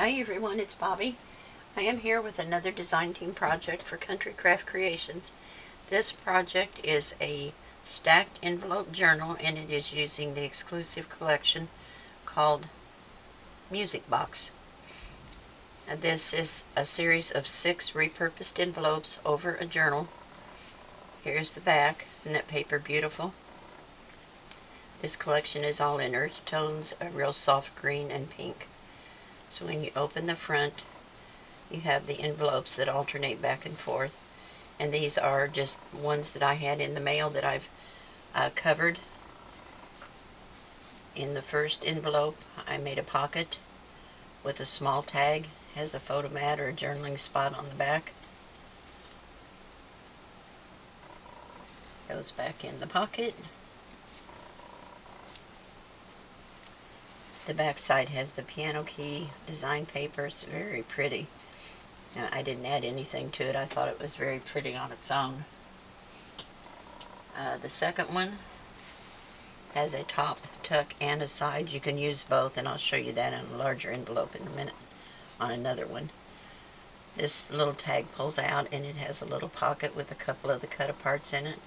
Hi everyone, it's Bobbie. I am here with another design team project for Country Craft Creations. This project is a stacked envelope journal and it is using the exclusive collection called Music Box. And this is a series of six repurposed envelopes over a journal. Here's the back, isn't that paper beautiful? This collection is all in earth tones, a real soft green and pink. So when you open the front, you have the envelopes that alternate back and forth. And these are just ones that I had in the mail that I've uh, covered. In the first envelope, I made a pocket with a small tag. Has a photomat or a journaling spot on the back. Goes back in the pocket. The back side has the piano key design paper. It's very pretty. Now, I didn't add anything to it, I thought it was very pretty on its own. Uh, the second one has a top tuck and a side. You can use both, and I'll show you that in a larger envelope in a minute on another one. This little tag pulls out, and it has a little pocket with a couple of the cut-aparts in it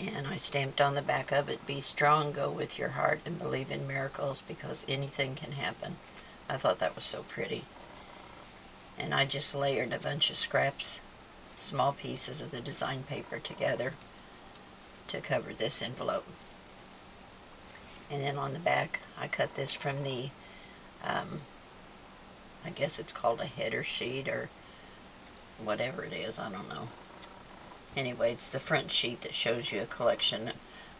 and I stamped on the back of it, be strong, go with your heart, and believe in miracles because anything can happen. I thought that was so pretty. And I just layered a bunch of scraps, small pieces of the design paper together to cover this envelope. And then on the back, I cut this from the, um, I guess it's called a header sheet or whatever it is, I don't know. Anyway, it's the front sheet that shows you a collection,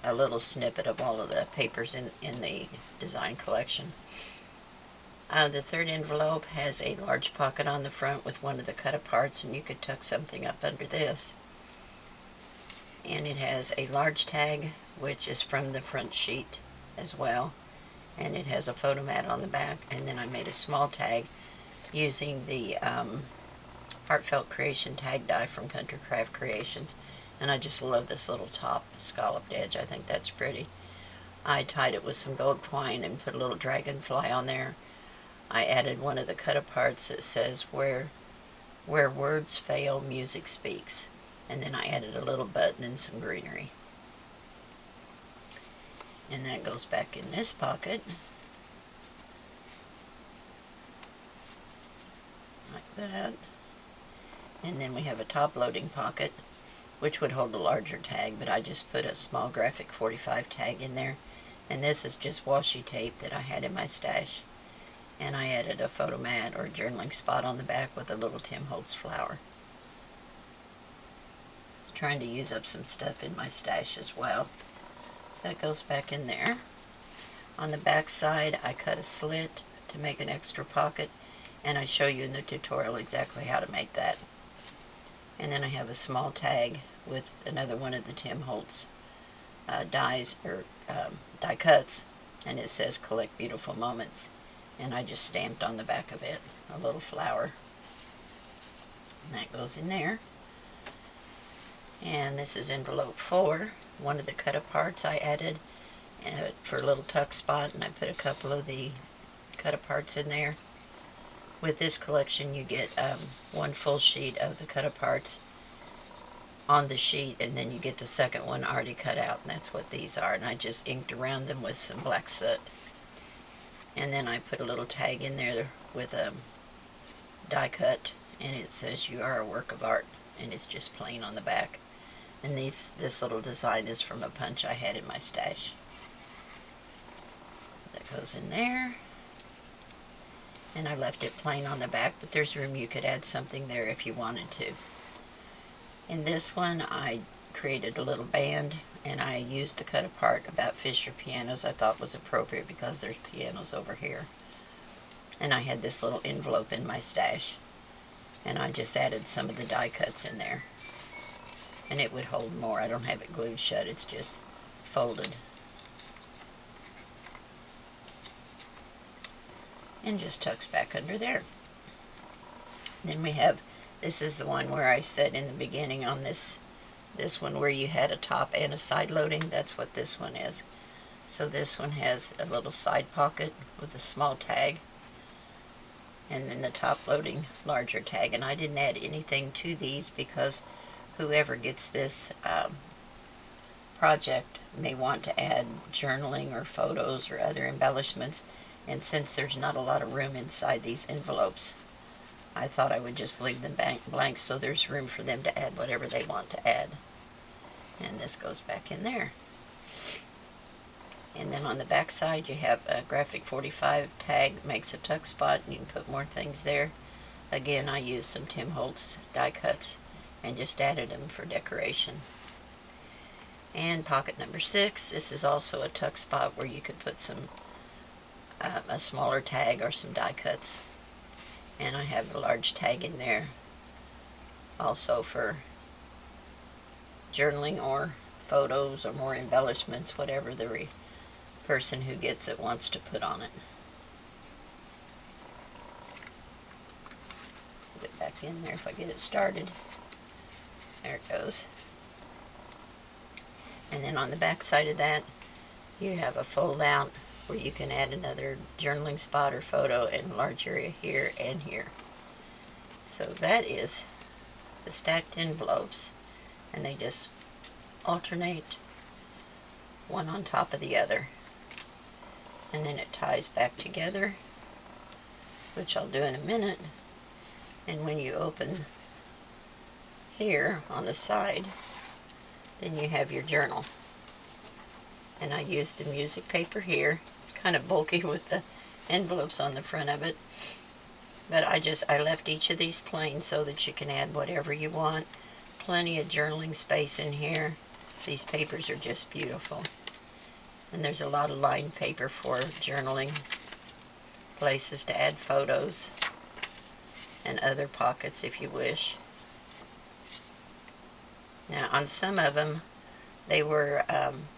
a little snippet of all of the papers in, in the design collection. Uh, the third envelope has a large pocket on the front with one of the cut-aparts, and you could tuck something up under this. And it has a large tag, which is from the front sheet as well. And it has a photomat on the back, and then I made a small tag using the um, Heartfelt Creation tag die from Country Craft Creations. And I just love this little top scalloped edge. I think that's pretty. I tied it with some gold twine and put a little dragonfly on there. I added one of the cut-aparts that says, where, where words fail, music speaks. And then I added a little button and some greenery. And that goes back in this pocket. Like that. And then we have a top loading pocket, which would hold a larger tag, but I just put a small graphic 45 tag in there. And this is just washi tape that I had in my stash. And I added a photo mat or journaling spot on the back with a little Tim Holtz flower. Trying to use up some stuff in my stash as well. So that goes back in there. On the back side, I cut a slit to make an extra pocket, and I show you in the tutorial exactly how to make that. And then I have a small tag with another one of the Tim Holtz uh, dies or um, die cuts. And it says collect beautiful moments. And I just stamped on the back of it a little flower. And that goes in there. And this is envelope 4 one of the cut aparts I added uh, for a little tuck spot. And I put a couple of the cut aparts in there with this collection you get um, one full sheet of the cut-aparts on the sheet and then you get the second one already cut out and that's what these are and I just inked around them with some black soot. And then I put a little tag in there with a die cut and it says you are a work of art and it's just plain on the back. And these this little design is from a punch I had in my stash. That goes in there and I left it plain on the back, but there's room you could add something there if you wanted to. In this one, I created a little band, and I used the cut apart about Fisher pianos I thought was appropriate because there's pianos over here. And I had this little envelope in my stash, and I just added some of the die cuts in there. And it would hold more. I don't have it glued shut, it's just folded and just tucks back under there. Then we have, this is the one where I said in the beginning on this, this one where you had a top and a side loading, that's what this one is. So this one has a little side pocket with a small tag. and then the top loading larger tag. And I didn't add anything to these because whoever gets this um, project may want to add journaling or photos or other embellishments. And since there's not a lot of room inside these envelopes, I thought I would just leave them blank so there's room for them to add whatever they want to add. And this goes back in there. And then on the back side you have a graphic 45 tag makes a tuck spot and you can put more things there. Again I used some Tim Holtz die cuts and just added them for decoration. And pocket number six, this is also a tuck spot where you could put some um, a smaller tag or some die cuts. And I have a large tag in there also for journaling or photos or more embellishments, whatever the person who gets it wants to put on it. Put it back in there if I get it started. There it goes. And then on the back side of that, you have a fold out where you can add another journaling spot or photo in large area here and here. So that is the stacked envelopes and they just alternate one on top of the other. And then it ties back together which I'll do in a minute. And when you open here on the side then you have your journal. And I use the music paper here it's kind of bulky with the envelopes on the front of it. But I just, I left each of these plain so that you can add whatever you want. Plenty of journaling space in here. These papers are just beautiful. And there's a lot of lined paper for journaling. Places to add photos. And other pockets if you wish. Now on some of them, they were um,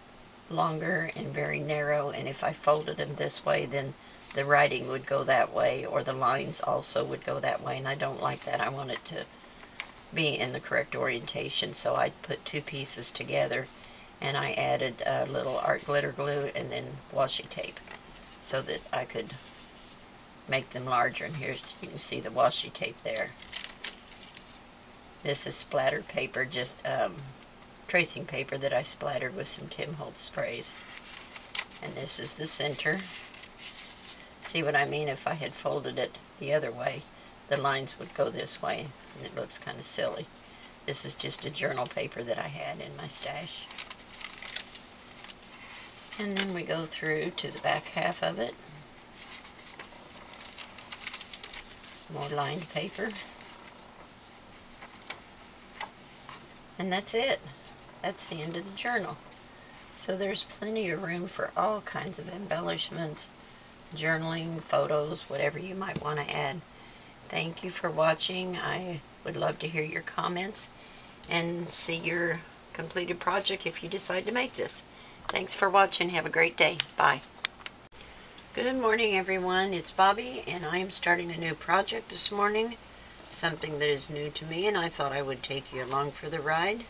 longer and very narrow and if I folded them this way then the writing would go that way or the lines also would go that way and I don't like that. I want it to be in the correct orientation so I put two pieces together and I added a little art glitter glue and then washi tape so that I could make them larger and here's you can see the washi tape there. This is splattered paper just um, tracing paper that I splattered with some Tim Holtz sprays. And this is the center. See what I mean? If I had folded it the other way, the lines would go this way, and it looks kind of silly. This is just a journal paper that I had in my stash. And then we go through to the back half of it. More lined paper. And that's it that's the end of the journal. So there's plenty of room for all kinds of embellishments, journaling, photos, whatever you might want to add. Thank you for watching. I would love to hear your comments and see your completed project if you decide to make this. Thanks for watching. Have a great day. Bye. Good morning everyone. It's Bobbie and I am starting a new project this morning. Something that is new to me and I thought I would take you along for the ride.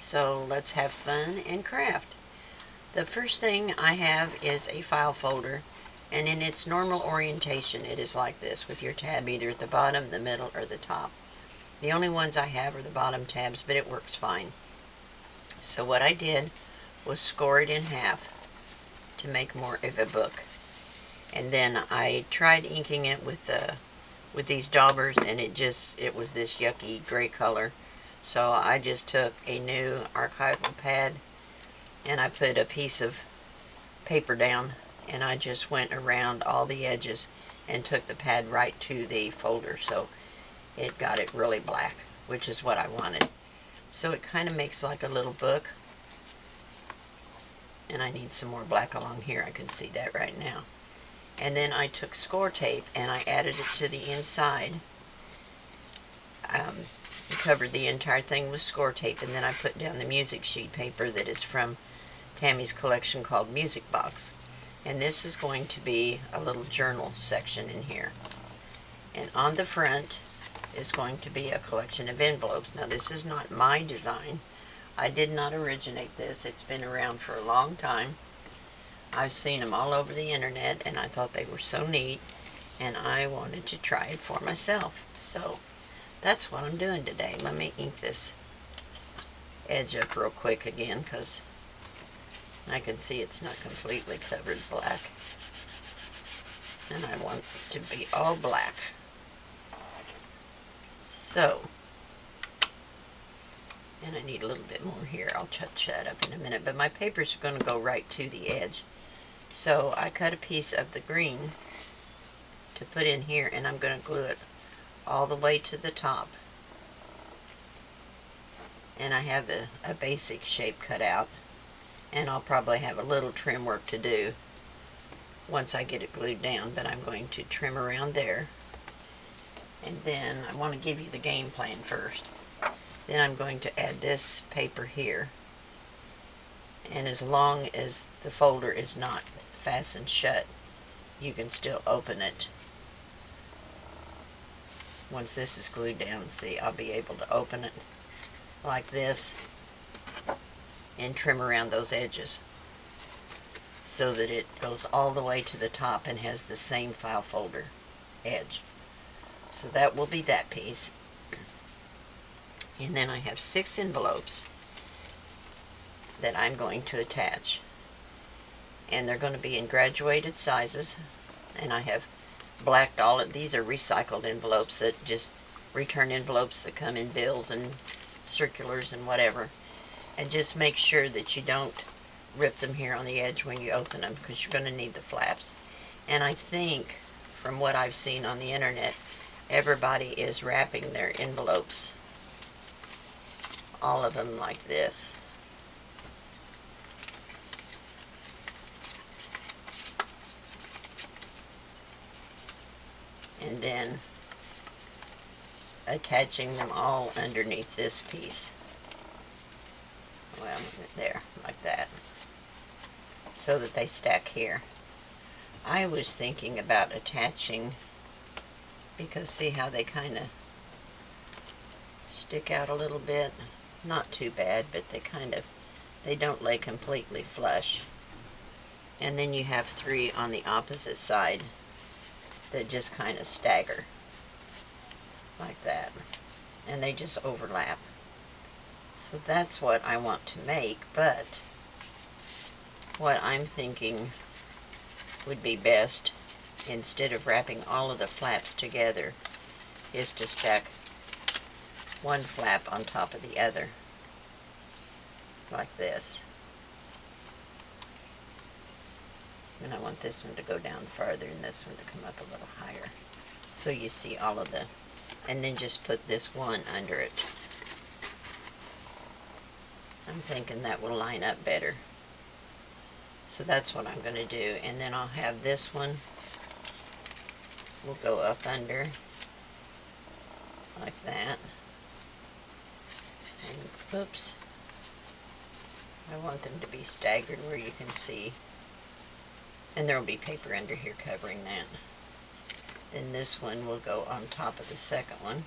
So let's have fun and craft. The first thing I have is a file folder and in its normal orientation it is like this with your tab either at the bottom, the middle, or the top. The only ones I have are the bottom tabs but it works fine. So what I did was score it in half to make more of a book. And then I tried inking it with the with these daubers and it just it was this yucky gray color so I just took a new archival pad and I put a piece of paper down and I just went around all the edges and took the pad right to the folder. So it got it really black which is what I wanted. So it kind of makes like a little book. And I need some more black along here. I can see that right now. And then I took score tape and I added it to the inside. Um, covered the entire thing with score tape and then I put down the music sheet paper that is from Tammy's collection called Music Box. And this is going to be a little journal section in here. And on the front is going to be a collection of envelopes. Now this is not my design. I did not originate this. It's been around for a long time. I've seen them all over the internet and I thought they were so neat. and I wanted to try it for myself. So that's what I'm doing today. Let me ink this edge up real quick again because I can see it's not completely covered black. And I want it to be all black. So, and I need a little bit more here. I'll touch that up in a minute. But my papers are going to go right to the edge. So I cut a piece of the green to put in here and I'm going to glue it all the way to the top. And I have a, a basic shape cut out. And I'll probably have a little trim work to do once I get it glued down. But I'm going to trim around there. And then I want to give you the game plan first. Then I'm going to add this paper here. And as long as the folder is not fastened shut, you can still open it. Once this is glued down, see, I'll be able to open it like this and trim around those edges so that it goes all the way to the top and has the same file folder edge. So that will be that piece. And then I have six envelopes that I'm going to attach. And they're going to be in graduated sizes. And I have blacked all of these are recycled envelopes that just return envelopes that come in bills and circulars and whatever. And just make sure that you don't rip them here on the edge when you open them because you're going to need the flaps. And I think from what I've seen on the internet, everybody is wrapping their envelopes all of them like this. And then attaching them all underneath this piece. Well, there, like that. So that they stack here. I was thinking about attaching, because see how they kind of stick out a little bit? not too bad, but they kind of, they don't lay completely flush. And then you have three on the opposite side that just kind of stagger like that. And they just overlap. So that's what I want to make, but what I'm thinking would be best, instead of wrapping all of the flaps together, is to stack one flap on top of the other like this and I want this one to go down farther and this one to come up a little higher. So you see all of the and then just put this one under it. I'm thinking that will line up better. So that's what I'm going to do. And then I'll have this one will go up under like that. And oops. I want them to be staggered where you can see and there will be paper under here covering that. Then this one will go on top of the second one.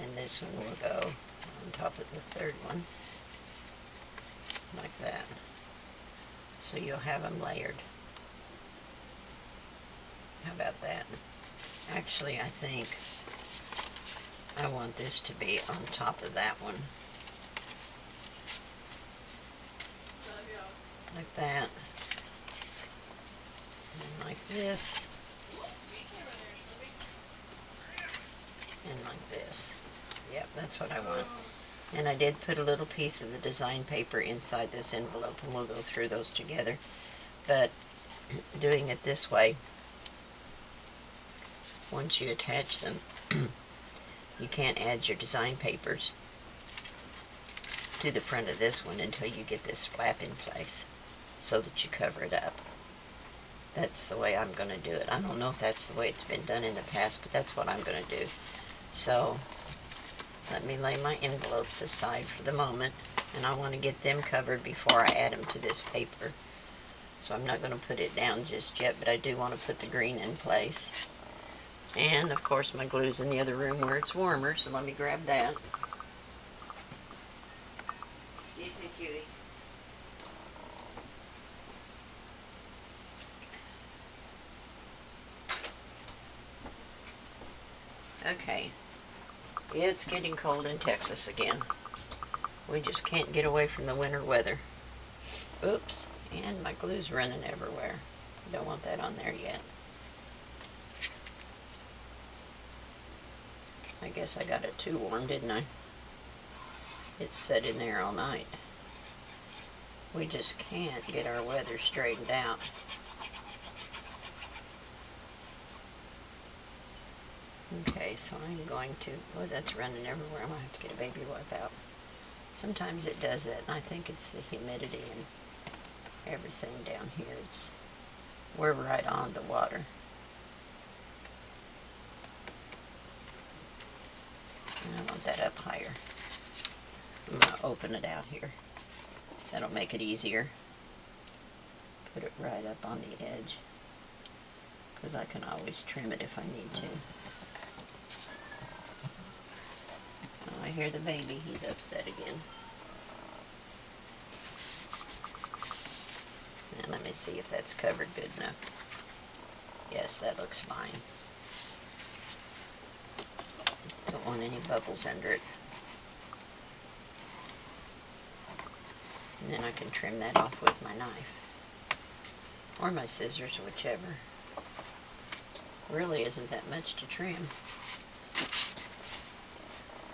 And this one will go on top of the third one. Like that. So you'll have them layered. How about that? Actually I think I want this to be on top of that one. Like that. And like this. And like this. Yep, that's what I want. And I did put a little piece of the design paper inside this envelope, and we'll go through those together. But doing it this way, once you attach them, you can't add your design papers to the front of this one until you get this flap in place so that you cover it up. That's the way I'm going to do it. I don't know if that's the way it's been done in the past, but that's what I'm going to do. So, let me lay my envelopes aside for the moment, and I want to get them covered before I add them to this paper. So I'm not going to put it down just yet, but I do want to put the green in place. And, of course, my glue's in the other room where it's warmer, so let me grab that. Excuse me, cutie. Okay. It's getting cold in Texas again. We just can't get away from the winter weather. Oops. And my glue's running everywhere. Don't want that on there yet. I guess I got it too warm, didn't I? It's set in there all night. We just can't get our weather straightened out. Okay, so I'm going to, oh, that's running everywhere. I'm going to have to get a baby wipe out. Sometimes it does that, and I think it's the humidity and everything down here. It's, we're right on the water. I want that up higher. I'm going to open it out here. That'll make it easier. Put it right up on the edge. Because I can always trim it if I need to. Oh, I hear the baby. He's upset again. Now let me see if that's covered good enough. Yes, that looks fine. Don't want any bubbles under it. And then I can trim that off with my knife. Or my scissors, whichever. Really isn't that much to trim.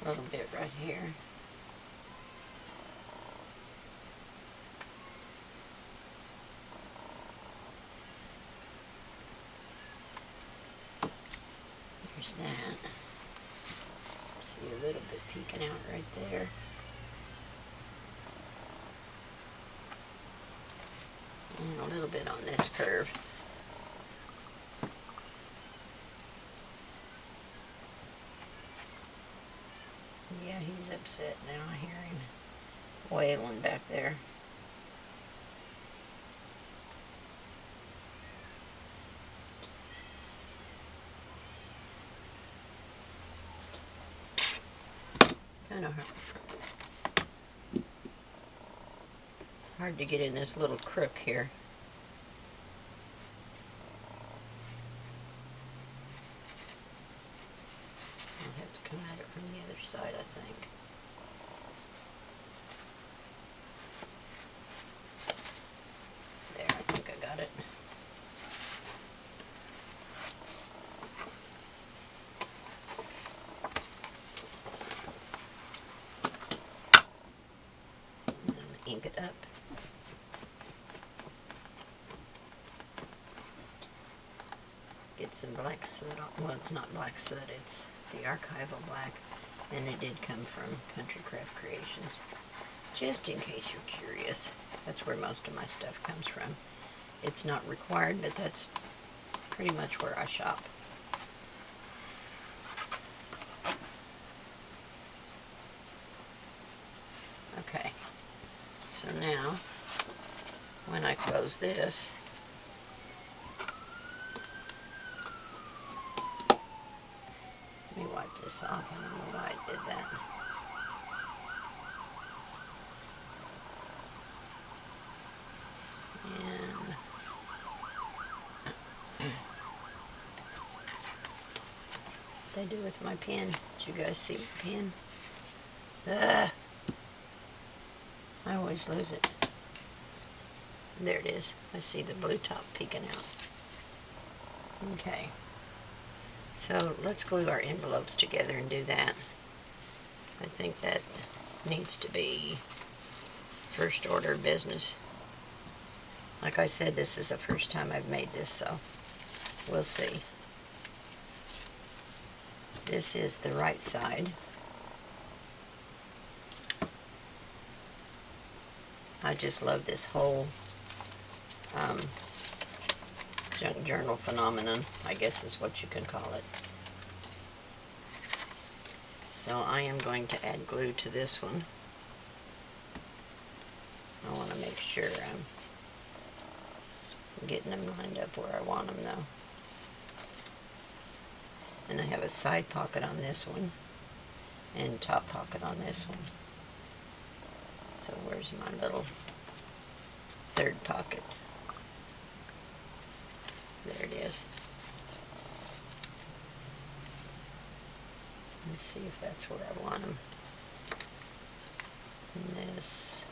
A little bit right here. There's that. See a little bit peeking out right there. And a little bit on this curve. Yeah, he's upset now. I hear him wailing back there. Kind of hard to get in this little crook here. I'll have to come at it from the other side, I think. There, I think I got it. And ink it up. Get some black soot well, it's not black soot, it's the archival black, and it did come from Country Craft Creations. Just in case you're curious, that's where most of my stuff comes from. It's not required, but that's pretty much where I shop. Okay, so now, when I close this, let me wipe this off. I don't know why I did that. And what I do with my pen? Did you guys see my pen? Ugh. I always lose it. There it is. I see the blue top peeking out. Okay. So let's glue our envelopes together and do that. I think that needs to be first order business. Like I said, this is the first time I've made this, so we'll see. This is the right side. I just love this whole um, junk journal phenomenon, I guess is what you can call it. So I am going to add glue to this one. I want to make sure I'm getting them lined up where I want them though. And I have a side pocket on this one and top pocket on this one. So where's my little third pocket? There it is. Let me see if that's where I want them. And this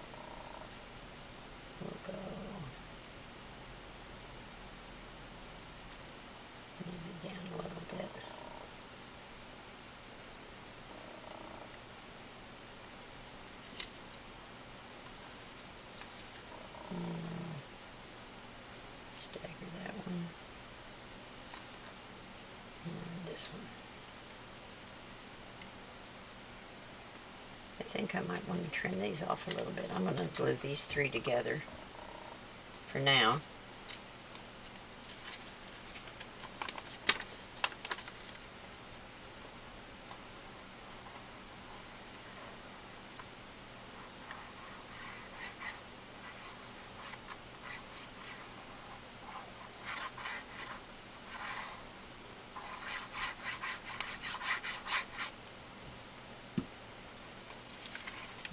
will go maybe down a little bit. Mm. Stagger that one. And this one. I think I might want to trim these off a little bit. I'm going to glue these three together for now.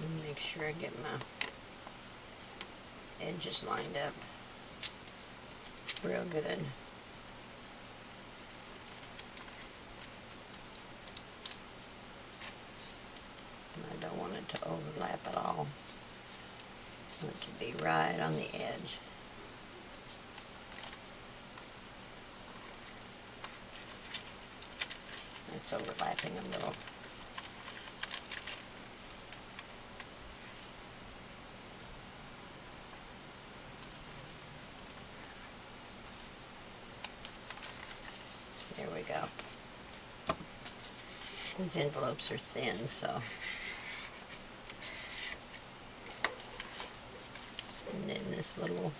And make sure I get my edges lined up real good. I don't want it to overlap at all. I want it to be right on the edge. It's overlapping a little. There we go. These envelopes are thin, so. And then this little,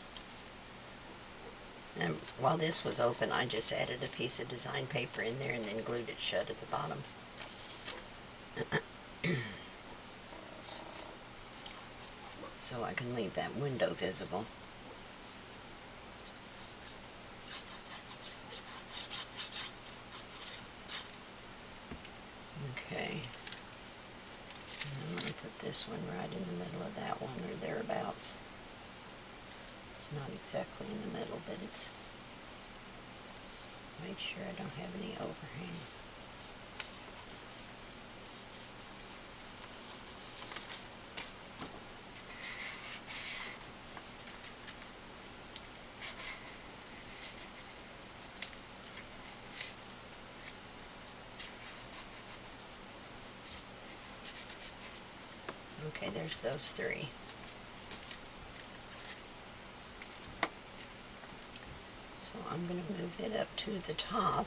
and while this was open, I just added a piece of design paper in there and then glued it shut at the bottom. so I can leave that window visible. Okay. And I'm going to put this one right in the middle of that one or thereabouts. It's not exactly in the middle, but it's... Make sure I don't have any overhang. Okay, there's those three. So I'm going to move it up to the top.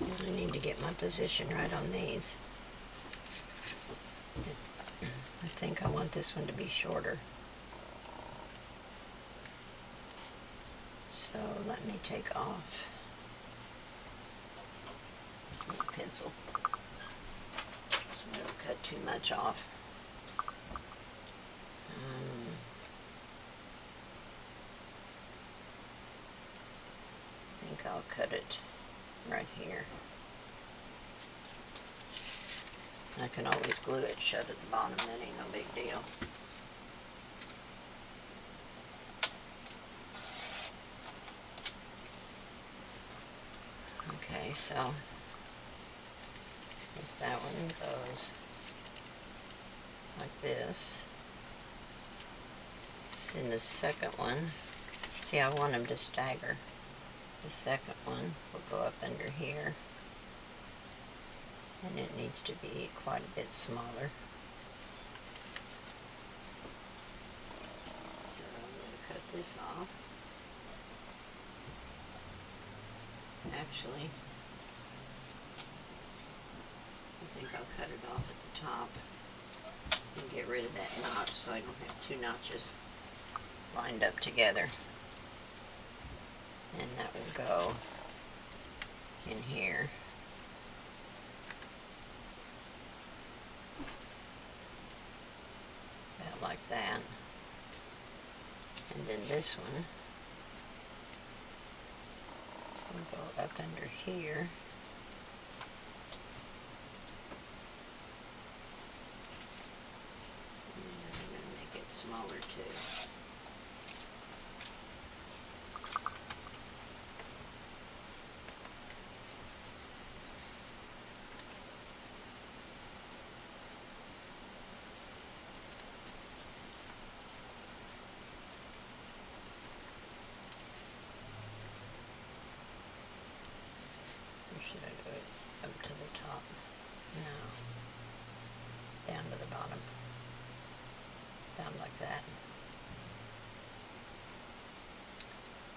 I need to get my position right on these. I think I want this one to be shorter. So let me take off my pencil so I don't cut too much off. Um, I think I'll cut it right here. I can always glue it shut at the bottom, that ain't no big deal. Okay, so if that one goes like this, then the second one, see I want them to stagger. The second one will go up under here and it needs to be quite a bit smaller. So I'm going to cut this off. Actually, I think I'll cut it off at the top and get rid of that notch so I don't have two notches lined up together. That will go in here. About like that. And then this one will go up under here. And then Now, down to the bottom. Down like that.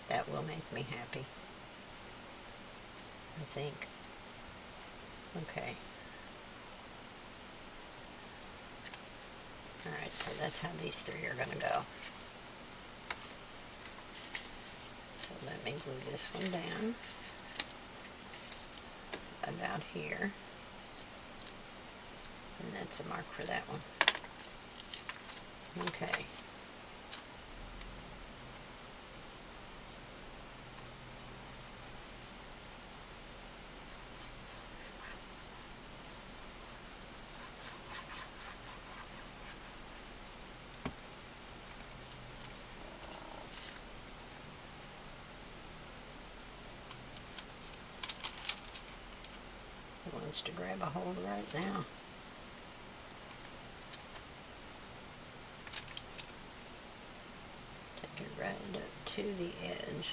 That will make me happy. I think. Okay. Alright, so that's how these three are going to go. So let me glue this one down about here. And that's a mark for that one. Okay. Wants to grab a hold right now. Take it right up the edge.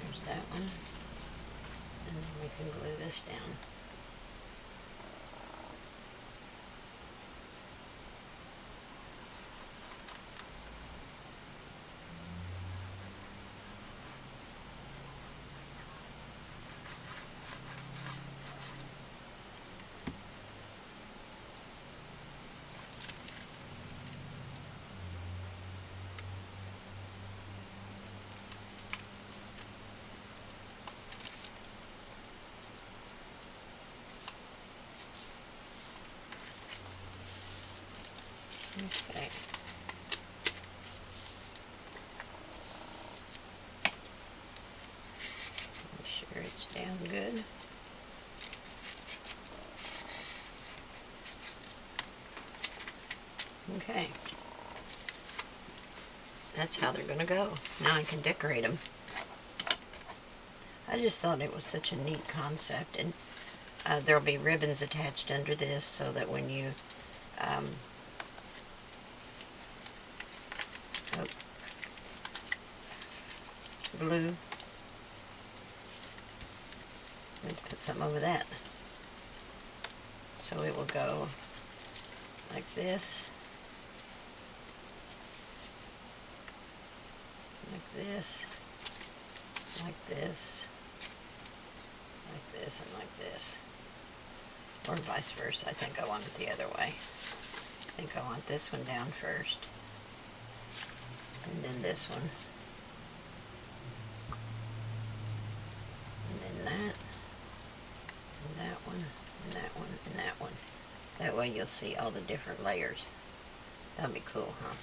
There's that one. And then we can glue this down. Okay. Make sure it's down good. Okay. That's how they're going to go. Now I can decorate them. I just thought it was such a neat concept and uh, there'll be ribbons attached under this so that when you um, oh, need to put something over that so it will go like this like this like this like this and like this. Or vice versa. I think I want it the other way. I think I want this one down first. And then this one. And then that. And that one. And that one. And that one. That way you'll see all the different layers. That'll be cool, huh?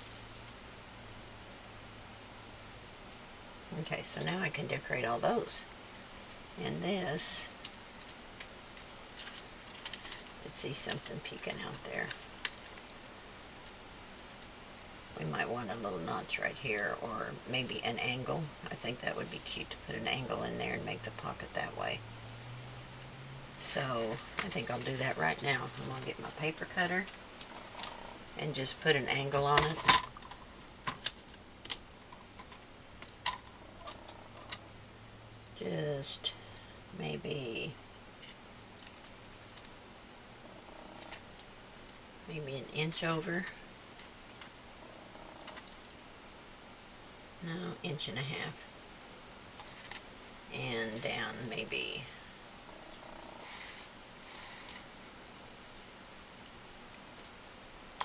Okay, so now I can decorate all those. And this, to see something peeking out there. We might want a little notch right here, or maybe an angle. I think that would be cute to put an angle in there and make the pocket that way. So, I think I'll do that right now. I'm going to get my paper cutter and just put an angle on it. Just maybe maybe an inch over. No inch and a half. And down maybe.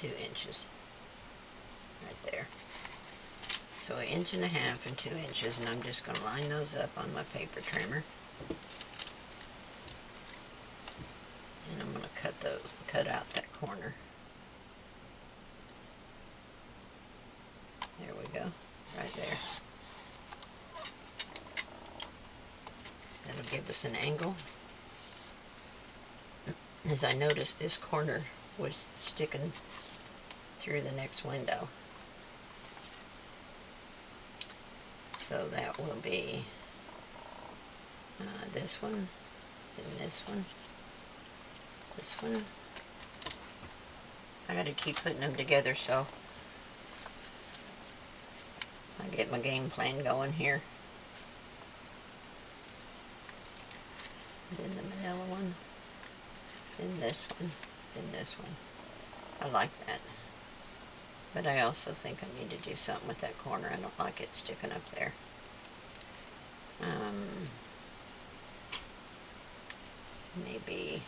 Two inches. Right there. So an inch and a half and two inches and I'm just going to line those up on my paper trimmer. And I'm going to cut those, cut out that corner. There we go, right there. That'll give us an angle. As I noticed, this corner was sticking through the next window. So that will be uh, this one, and this one, this one. I gotta keep putting them together so I get my game plan going here. Then the manila one, then this one, then this one. I like that. But I also think I need to do something with that corner. I don't like it sticking up there. Um, maybe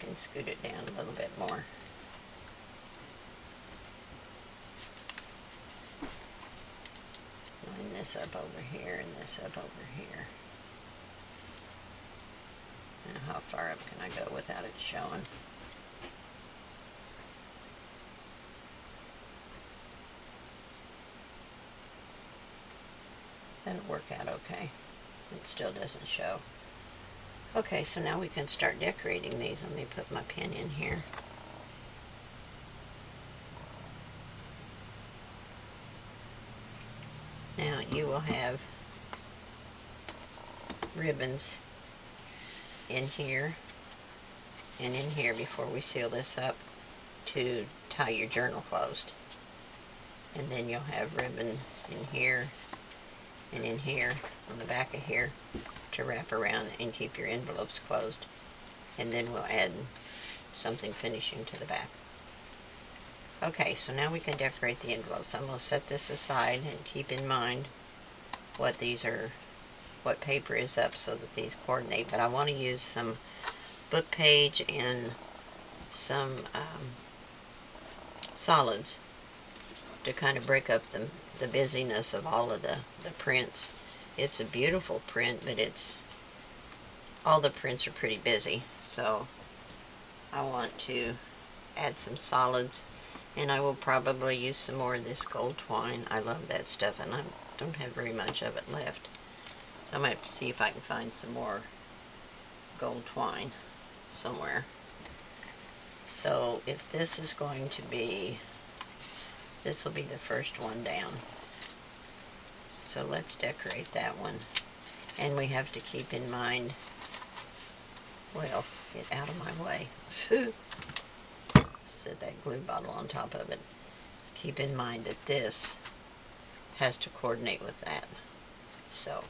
I can scoot it down a little bit more. Line this up over here and this up over here. How far up can I go without it showing? That'll work out okay. It still doesn't show. Okay, so now we can start decorating these. Let me put my pin in here. Now you will have ribbons in here and in here before we seal this up to tie your journal closed. And then you'll have ribbon in here and in here on the back of here to wrap around and keep your envelopes closed. And then we'll add something finishing to the back. Okay, so now we can decorate the envelopes. I'm going to set this aside and keep in mind what these are, what paper is up so that these coordinate. But I want to use some book page and some um, solids to kind of break up the, the busyness of all of the, the prints. It's a beautiful print, but it's, all the prints are pretty busy. So I want to add some solids and I will probably use some more of this gold twine. I love that stuff and I don't have very much of it left. So I'm going to have to see if I can find some more gold twine somewhere. So if this is going to be, this will be the first one down. So let's decorate that one. And we have to keep in mind, well, get out of my way. Set that glue bottle on top of it. Keep in mind that this has to coordinate with that. So,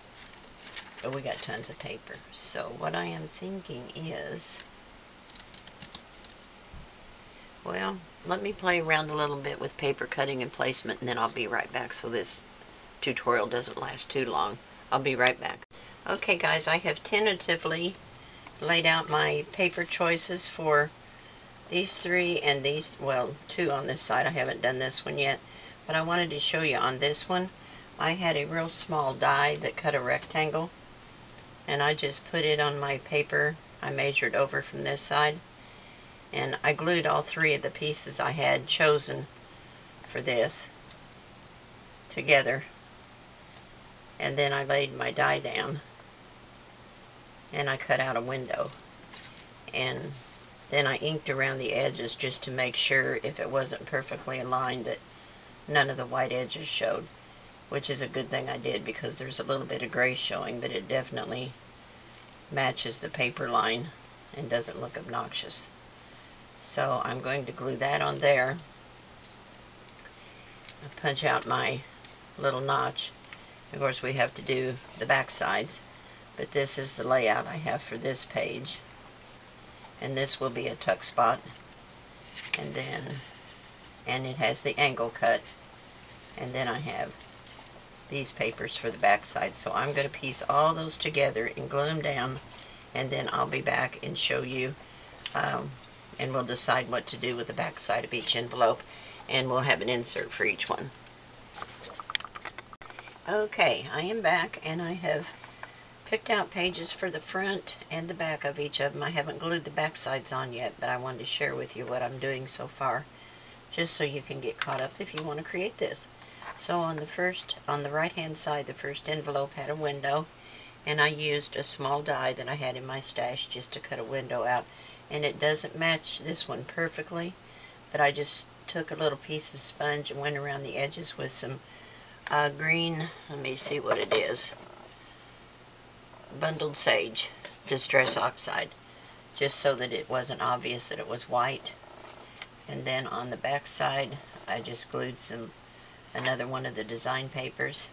but we got tons of paper. So what I am thinking is, well, let me play around a little bit with paper cutting and placement and then I'll be right back so this tutorial doesn't last too long. I'll be right back. Okay guys, I have tentatively laid out my paper choices for these three and these, well, two on this side. I haven't done this one yet, but I wanted to show you on this one. I had a real small die that cut a rectangle, and I just put it on my paper. I measured over from this side, and I glued all three of the pieces I had chosen for this together. And then I laid my die down, and I cut out a window. And then I inked around the edges just to make sure if it wasn't perfectly aligned that none of the white edges showed. Which is a good thing I did because there's a little bit of gray showing, but it definitely matches the paper line and doesn't look obnoxious. So I'm going to glue that on there. I punch out my little notch. Of course we have to do the back sides, but this is the layout I have for this page and this will be a tuck spot and then and it has the angle cut and then I have these papers for the back side so I'm going to piece all those together and glue them down and then I'll be back and show you um, and we'll decide what to do with the back side of each envelope and we'll have an insert for each one. Okay, I am back and I have picked out pages for the front and the back of each of them. I haven't glued the back sides on yet, but I wanted to share with you what I'm doing so far, just so you can get caught up if you want to create this. So on the first, on the right hand side, the first envelope had a window, and I used a small die that I had in my stash just to cut a window out. And it doesn't match this one perfectly, but I just took a little piece of sponge and went around the edges with some uh, green, let me see what it is, bundled sage, distress oxide, just so that it wasn't obvious that it was white. And then on the back side, I just glued some another one of the design papers.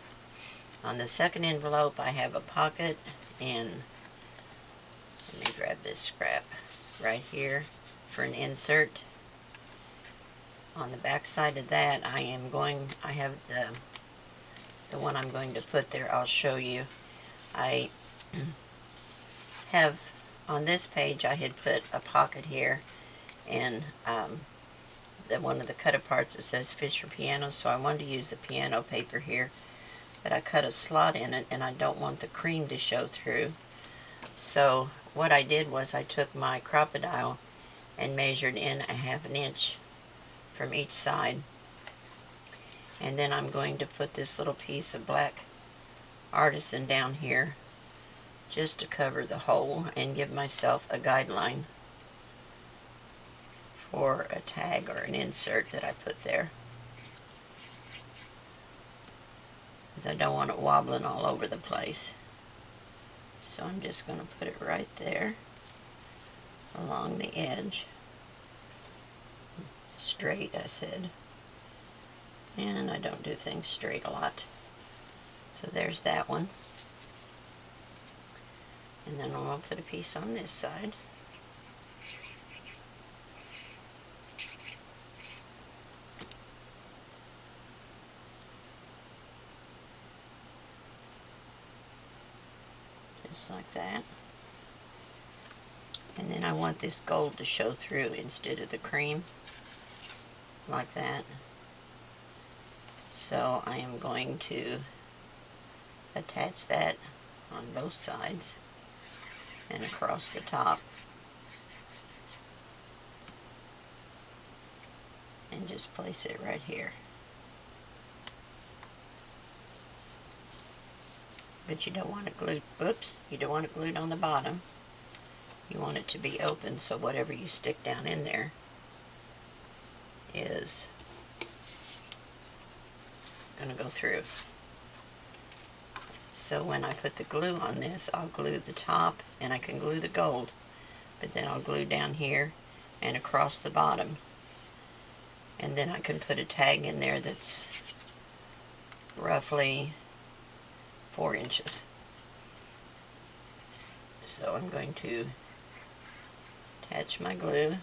On the second envelope I have a pocket and let me grab this scrap right here for an insert. On the back side of that I am going, I have the, the one I'm going to put there, I'll show you. I have, on this page I had put a pocket here and um, the one of the cut aparts it says Fisher Piano so I wanted to use the piano paper here. But I cut a slot in it and I don't want the cream to show through. So what I did was I took my Crop-A-Dile and measured in a half an inch from each side. And then I'm going to put this little piece of black artisan down here just to cover the hole and give myself a guideline for a tag or an insert that I put there. Because I don't want it wobbling all over the place. So I'm just going to put it right there along the edge. Straight, I said. And I don't do things straight a lot. So there's that one. And then I'll put a piece on this side. Like that. And then I want this gold to show through instead of the cream. Like that. So I am going to attach that on both sides and across the top and just place it right here. But you don't want it glued, oops, you don't want it glued on the bottom. You want it to be open so whatever you stick down in there is going to go through. So when I put the glue on this, I'll glue the top and I can glue the gold. But then I'll glue down here and across the bottom. And then I can put a tag in there that's roughly four inches. So I'm going to attach my glue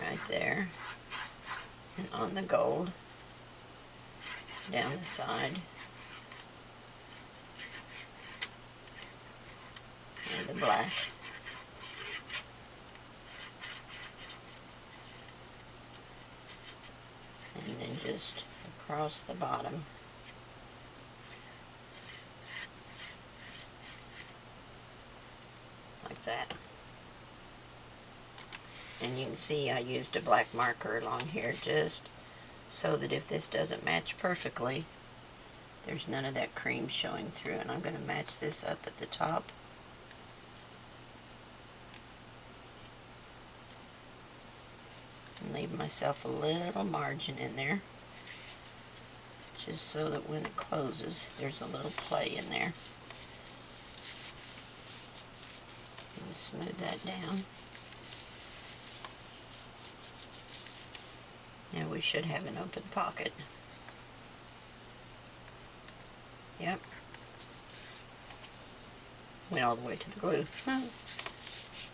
right there and on the gold down the side and the black and then just across the bottom like that and you can see I used a black marker along here just so that if this doesn't match perfectly, there's none of that cream showing through. And I'm going to match this up at the top. And leave myself a little margin in there. Just so that when it closes, there's a little play in there. And smooth that down. Now we should have an open pocket. Yep. Went all the way to the glue.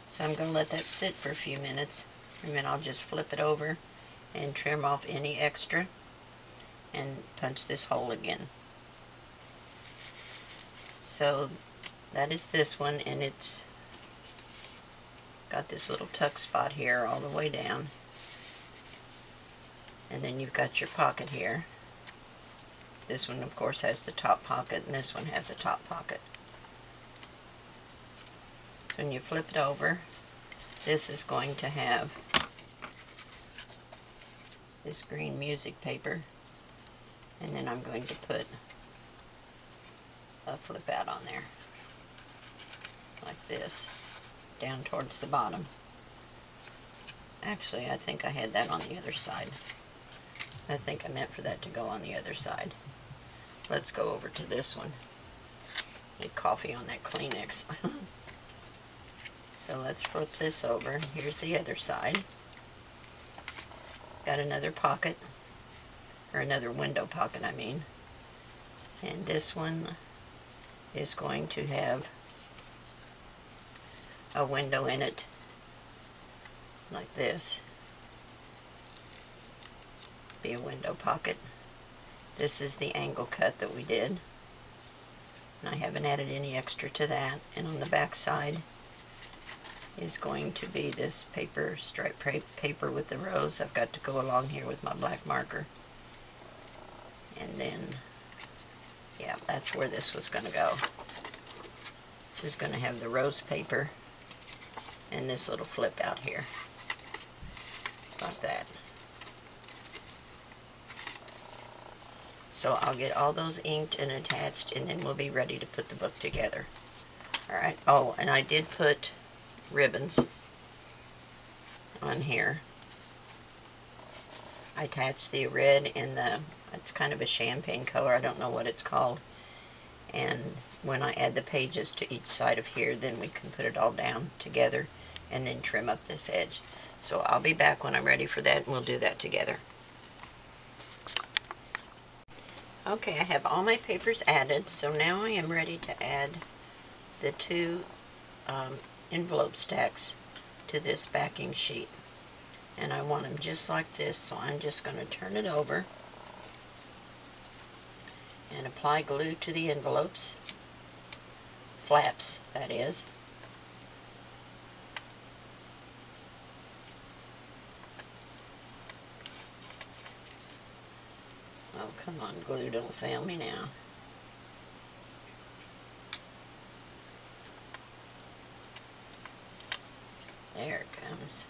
so I'm going to let that sit for a few minutes and then I'll just flip it over and trim off any extra and punch this hole again. So that is this one and it's got this little tuck spot here all the way down and then you've got your pocket here. This one, of course, has the top pocket, and this one has a top pocket. So when you flip it over, this is going to have this green music paper, and then I'm going to put a flip out on there, like this, down towards the bottom. Actually, I think I had that on the other side. I think I meant for that to go on the other side. Let's go over to this one. Need coffee on that Kleenex. so let's flip this over. Here's the other side. got another pocket, or another window pocket, I mean. And this one is going to have a window in it, like this. Be a window pocket. This is the angle cut that we did. And I haven't added any extra to that. And on the back side is going to be this paper, stripe paper with the rose. I've got to go along here with my black marker. And then, yeah, that's where this was going to go. This is going to have the rose paper and this little flip out here. Like that. So I'll get all those inked and attached and then we'll be ready to put the book together. Alright, oh, and I did put ribbons on here. I attached the red and the, it's kind of a champagne color, I don't know what it's called. And when I add the pages to each side of here, then we can put it all down together and then trim up this edge. So I'll be back when I'm ready for that and we'll do that together. Okay, I have all my papers added, so now I am ready to add the two um, envelope stacks to this backing sheet. And I want them just like this, so I'm just going to turn it over and apply glue to the envelopes, flaps that is. Oh, come on, glue, don't fail me now. There it comes.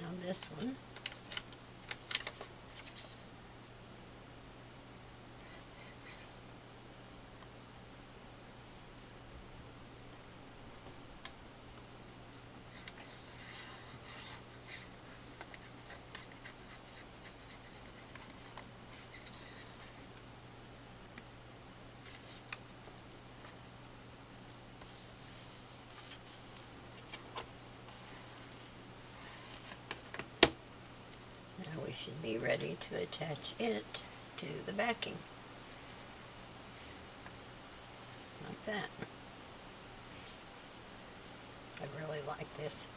Now this one. Now we should be ready to attach it to the backing. Like that. I really like this.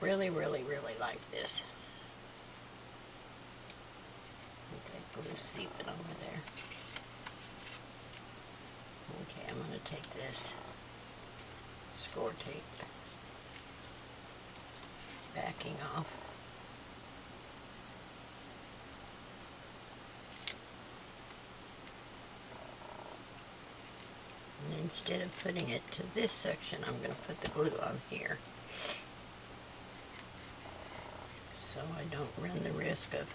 Really, really, really like this. That glue seeping over there. Okay, I'm going to take this score tape backing off. And instead of putting it to this section, I'm going to put the glue on here. So I don't run the risk of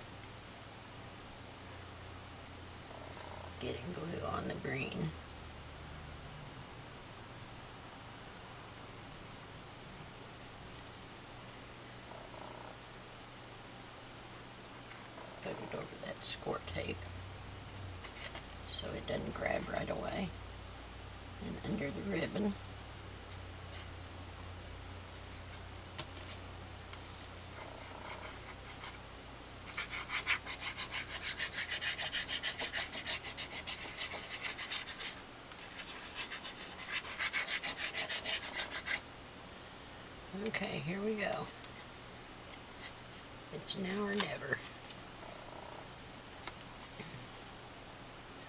getting glue on the green. Put it over that score tape so it doesn't grab right away under the ribbon. Okay, here we go. It's now or never.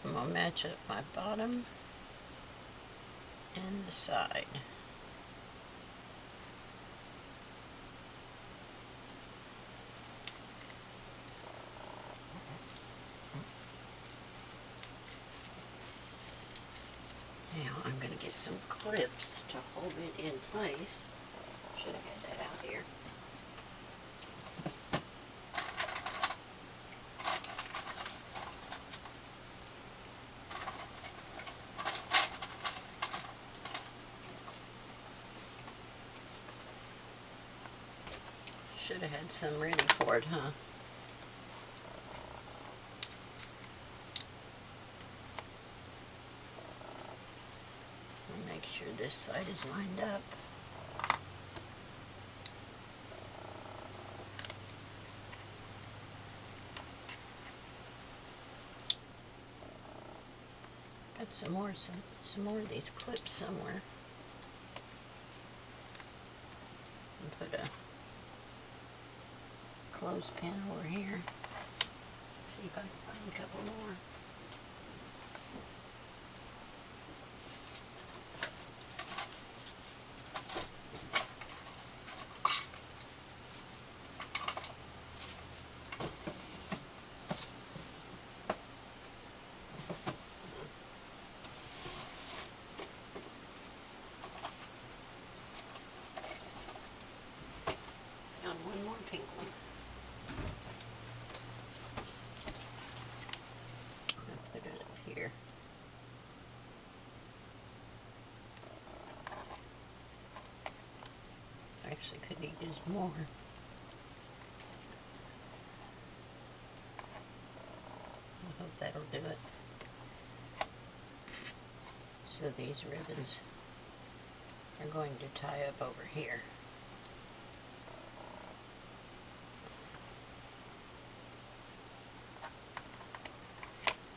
I'm going to match up my bottom side. Now I'm going to get some clips to hold it in place. Should have had that out here. Should have had some ready for it, huh? Make sure this side is lined up. Got some more, some, some more of these clips somewhere. And put a clothespin over here. See if I can find a couple more. Found one more pink one. I'll put it up here. Could have more. I hope that'll do it. So these ribbons are going to tie up over here.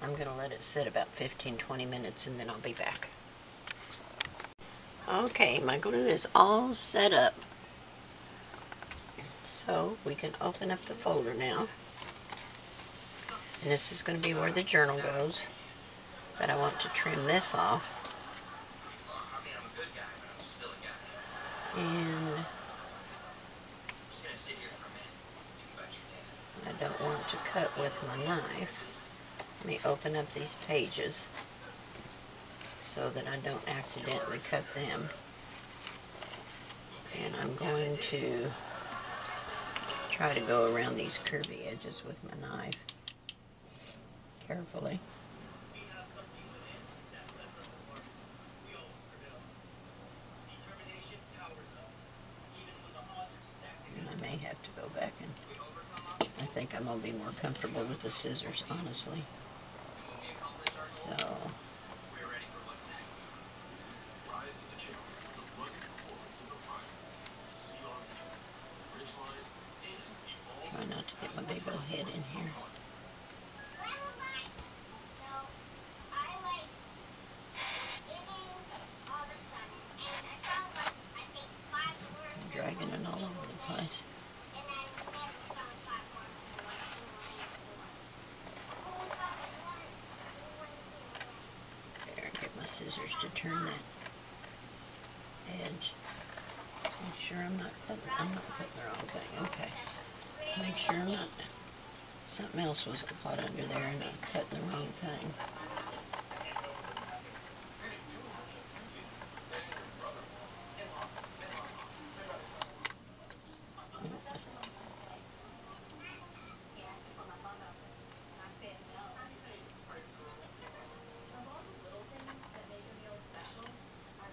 I'm going to let it sit about 15-20 minutes and then I'll be back. Okay, my glue is all set up. So we can open up the folder now. And this is going to be where the journal goes. But I want to trim this off. And. I don't want to cut with my knife. Let me open up these pages so that I don't accidentally cut them. And I'm going to try to go around these curvy edges with my knife carefully. And I may have to go back and I think I'm going to be more comfortable with the scissors, honestly. and when we accomplish our So, goal, we're ready for what's next. Rise to the challenge with the rugged performance of the Pilot, the CR-V, Ridgeline, and the all try not to get my big old head in here. I'm dragging it all over the place. There, get my scissors to turn that edge. Make sure I'm not cutting, I'm not cutting the wrong thing, okay. Make sure I'm not, something else was caught under there and I'm cutting the wrong thing. Of all the little things that make a meal special, our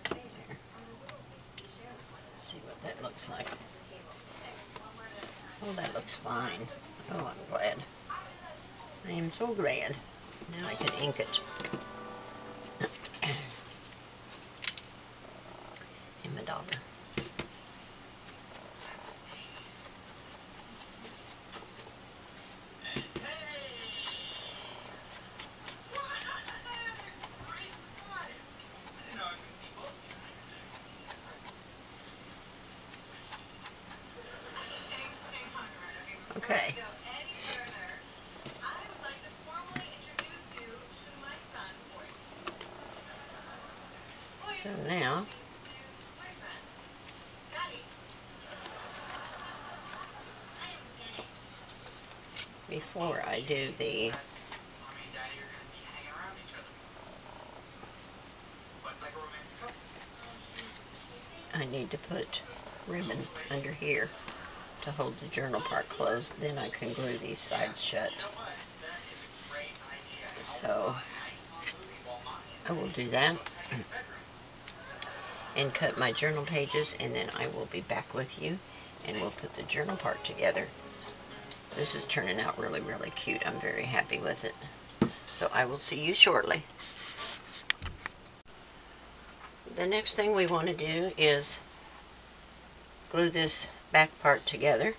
favorites are the little things we share with one another See what that looks like. the a time. Oh, that looks fine. Oh, I'm glad. I am so glad. Now I can ink it. In my dauber. Great surprise! I didn't know I was gonna see both of you. Okay. go any further, I would like to formally introduce you to my son, Boyd. Boyd, So this is now- Sophie's new boyfriend. Daddy, Before I do the, Mommy and Daddy are gonna be hanging around each other. But like a romantic couple. I need to put ribbon under here to hold the journal part closed. Then I can glue these sides shut. So I will do that and cut my journal pages and then I will be back with you and we'll put the journal part together. This is turning out really, really cute. I'm very happy with it. So I will see you shortly. The next thing we want to do is glue this back part together.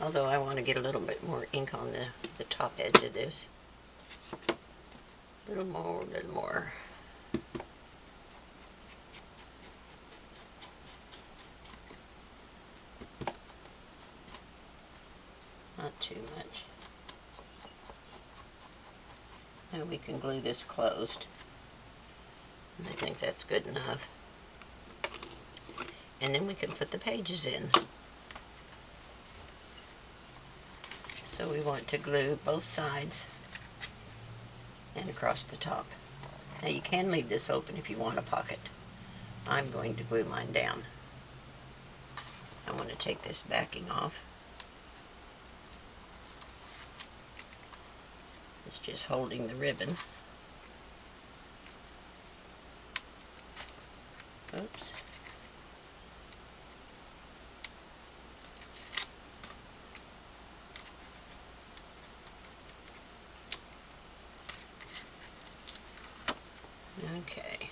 Although I want to get a little bit more ink on the, the top edge of this. A little more, a little more. Not too much. And we can glue this closed. And I think that's good enough. And then we can put the pages in. So we want to glue both sides and across the top. Now you can leave this open if you want a pocket. I'm going to glue mine down. I want to take this backing off. It's just holding the ribbon. Oops. Okay.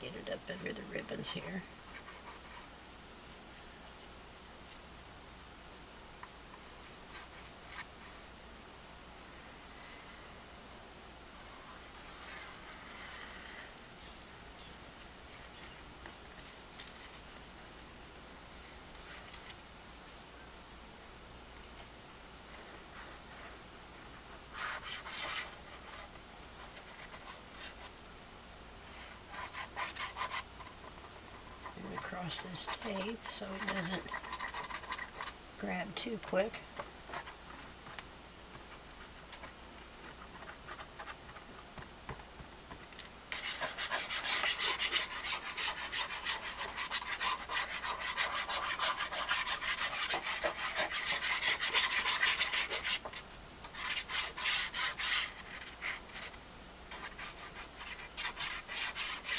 Get it up under the ribbons here. and across this tape so it doesn't grab too quick.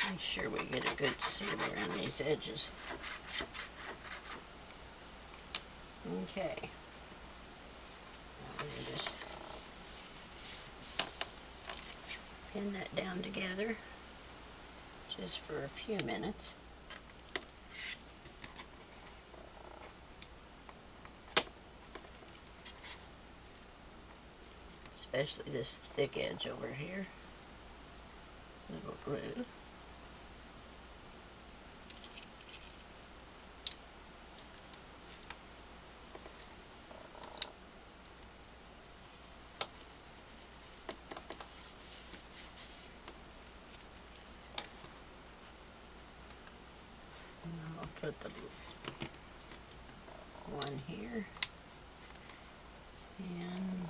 Make sure we get a good seal around these edges. Okay. Just pin that down together just for a few minutes. Especially this thick edge over here. Little glue. And I'll put the one here and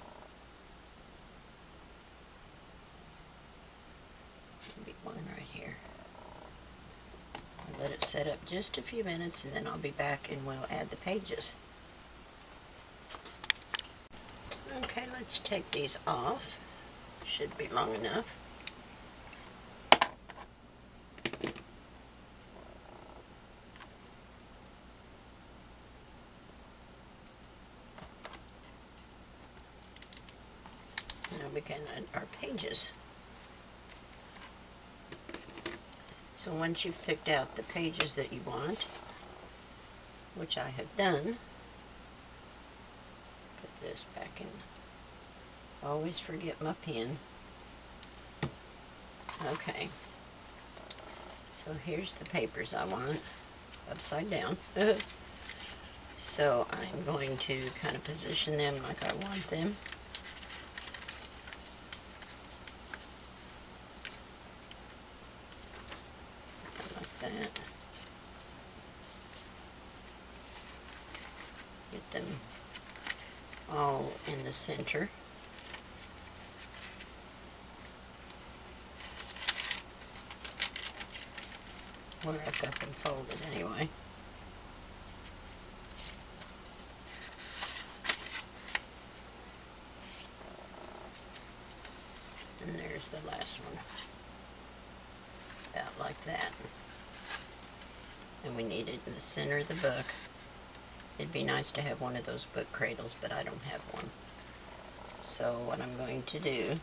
maybe one right here. Set up just a few minutes and then I'll be back and we'll add the pages. Okay, let's take these off. Should be long enough. Now we can add our pages. So once you've picked out the pages that you want, which I have done, put this back in. Always forget my pen. Okay. So here's the papers I want, upside down. so I'm going to kind of position them like I want them. like that. Get them all in the center. Where I've folded anyway. And there's the last one. About like that. And we need it in the center of the book. It'd be nice to have one of those book cradles, but I don't have one. So what I'm going to do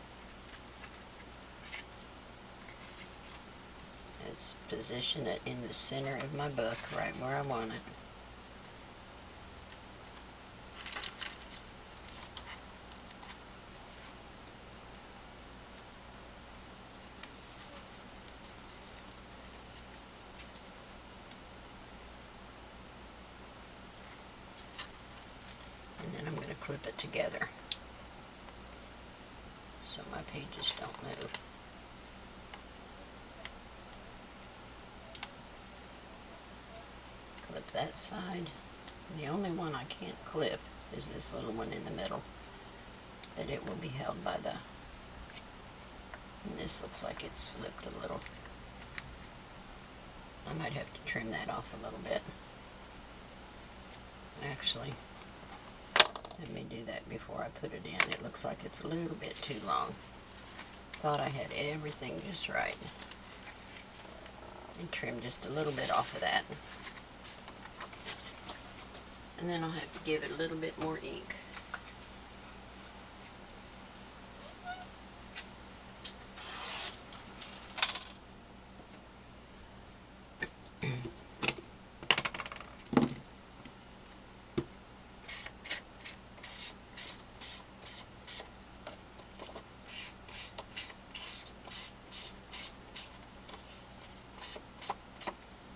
is position it in the center of my book, right where I want it. And then I'm going to clip it together so my pages don't move. Clip that side. The only one I can't clip is this little one in the middle. But it will be held by the... This looks like it's slipped a little. I might have to trim that off a little bit. Actually, let me do that before I put it in. It looks like it's a little bit too long. Thought I had everything just right. And trim just a little bit off of that. And then I'll have to give it a little bit more ink.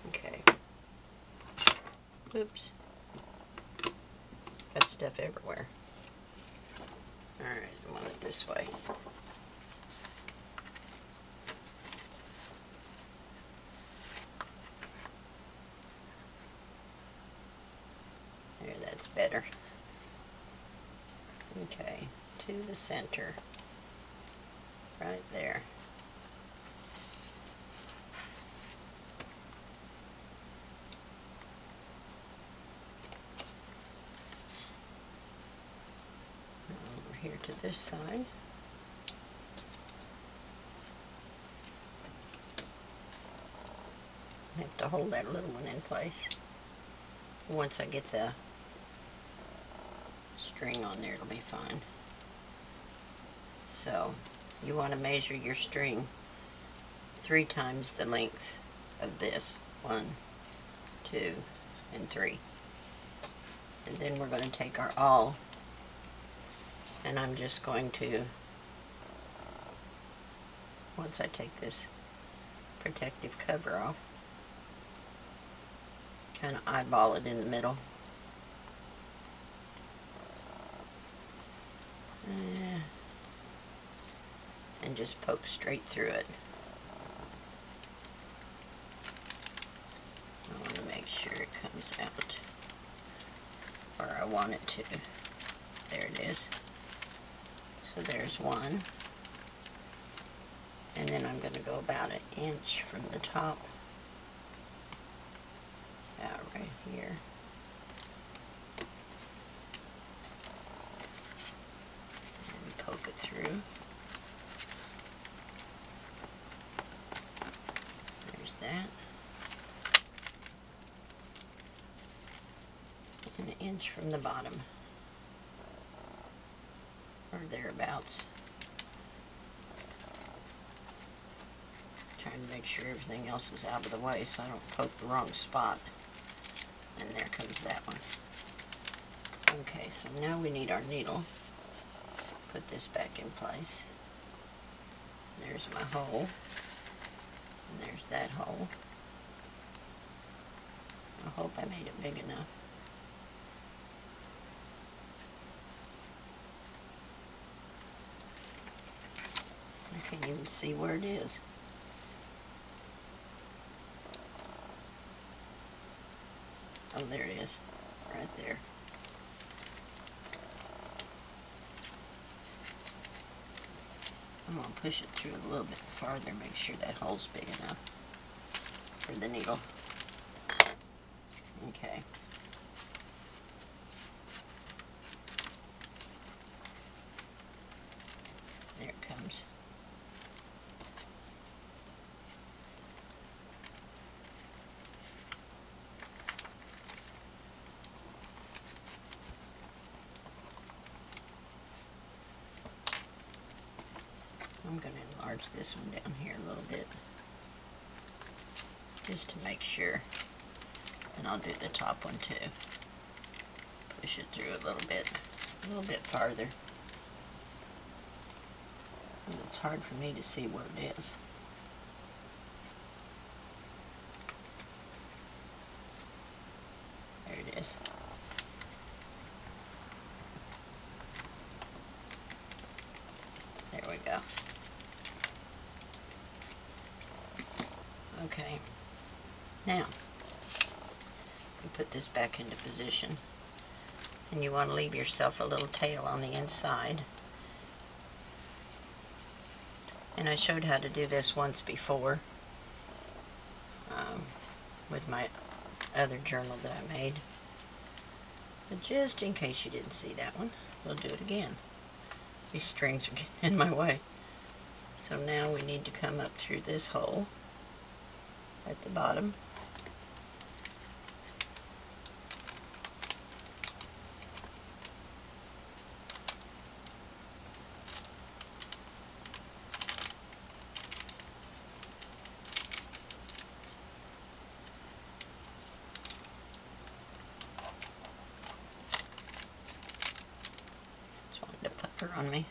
Okay. Oops. Got stuff everywhere. Alright, I want it this way. There, that's better. Okay, the center. Right there. over here to this side. I have to hold that little one in place. Once I get the string on there, it'll be fine. So, you want to measure your string three times the length of this. One, two, and three. And then we're going to take our awl and I'm just going to once I take this protective cover off kind of eyeball it in the middle Eh. And just poke straight through it. I want to make sure it comes out. Where I want it to. There it is. So there's one. And then I'm going to go about an inch from the top. Out right here. And poke it through. There's that. And an inch from the bottom or thereabouts. Trying to make sure everything else is out of the way so I don't poke the wrong spot. And there comes that one. Okay, so now we need our needle. Put this back in place. There's my hole. And there's that hole. I hope I made it big enough. I can't even see where it is. Oh, there it is. Right there. I'm going to push it through a little bit farther, make sure that hole's big enough for the needle. Okay. There it comes. I'm going to enlarge this one down here a little bit. Just to make sure. And I'll do the top one too. Push it through a little bit. A little bit farther. It's hard for me to see what it is. There it is. There we go. Okay. Now, you put this back into position. And you want to leave yourself a little tail on the inside. And I showed how to do this once before um, with my other journal that I made. But just in case you didn't see that one, we'll do it again. These strings are getting in my way. So now we need to come up through this hole at the bottom. Just wanted to pucker on me.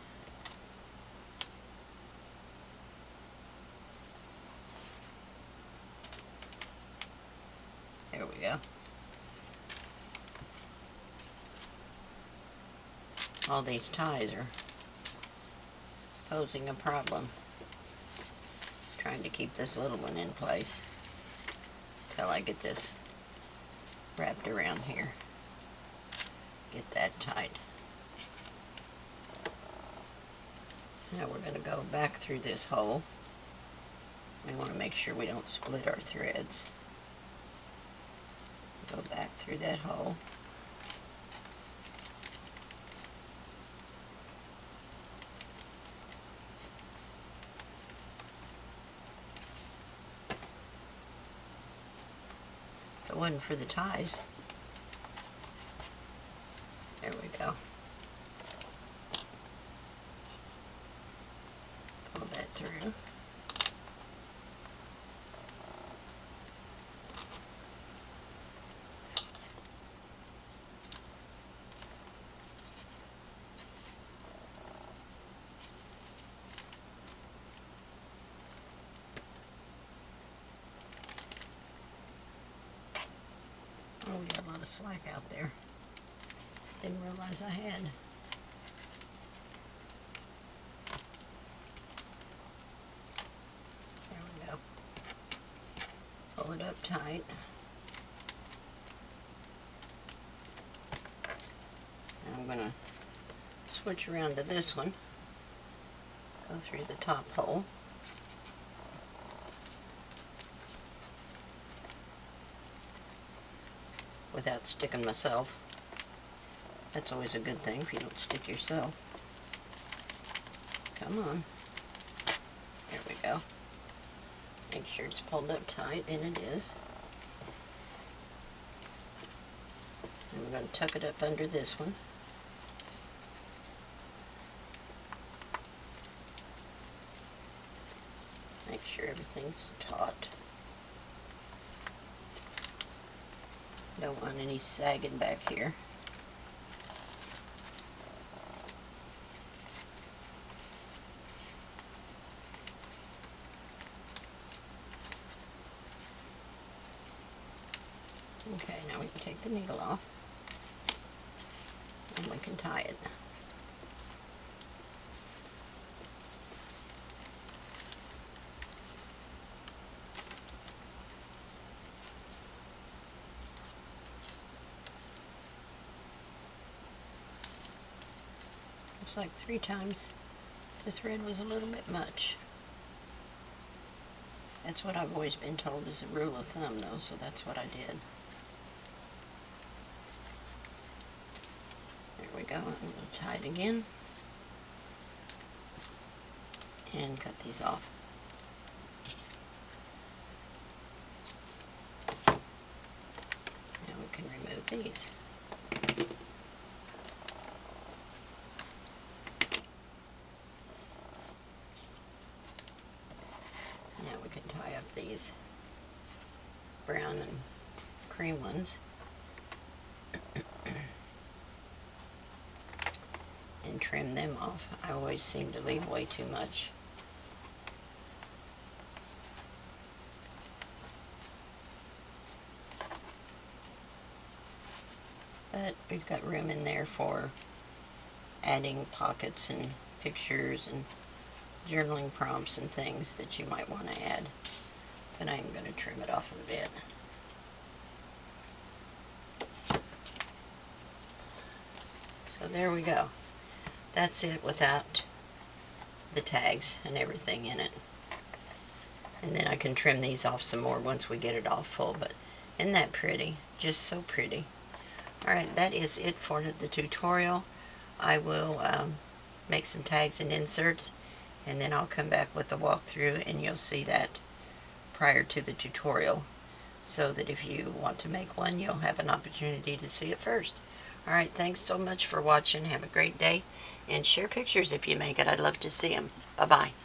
There we go. All these ties are posing a problem. Trying to keep this little one in place till I get this wrapped around here. Get that tight. Now we're going to go back through this hole. We want to make sure we don't split our threads. Go back through that hole. It wasn't for the ties. There we go. Pull that through. Of slack out there. Didn't realize I had. There we go. Pull it up tight. Now I'm gonna switch around to this one. Go through the top hole. Without sticking myself. That's always a good thing if you don't stick yourself. Come on. There we go. Make sure it's pulled up tight, and it is. And we're going to tuck it up under this one. Make sure everything's taut. Want any sagging back here. Okay, now we can take the needle off and we can tie it. Looks like three times the thread was a little bit much. That's what I've always been told is a rule of thumb though, so that's what I did. There we go, I'm going to tie it again. And cut these off. Now we can remove these. these brown and cream ones. and trim them off. I always seem to leave way too much. But we've got room in there for adding pockets and pictures and journaling prompts and things that you might want to add. But I'm going to trim it off a bit. So there we go. That's it without the tags and everything in it. And then I can trim these off some more once we get it all full. But isn't that pretty? Just so pretty. Alright, that is it for the tutorial. I will um, make some tags and inserts and then I'll come back with a walkthrough and you'll see that prior to the tutorial so that if you want to make one you'll have an opportunity to see it first. Alright, thanks so much for watching. Have a great day and share pictures if you make it. I'd love to see them. Bye-bye.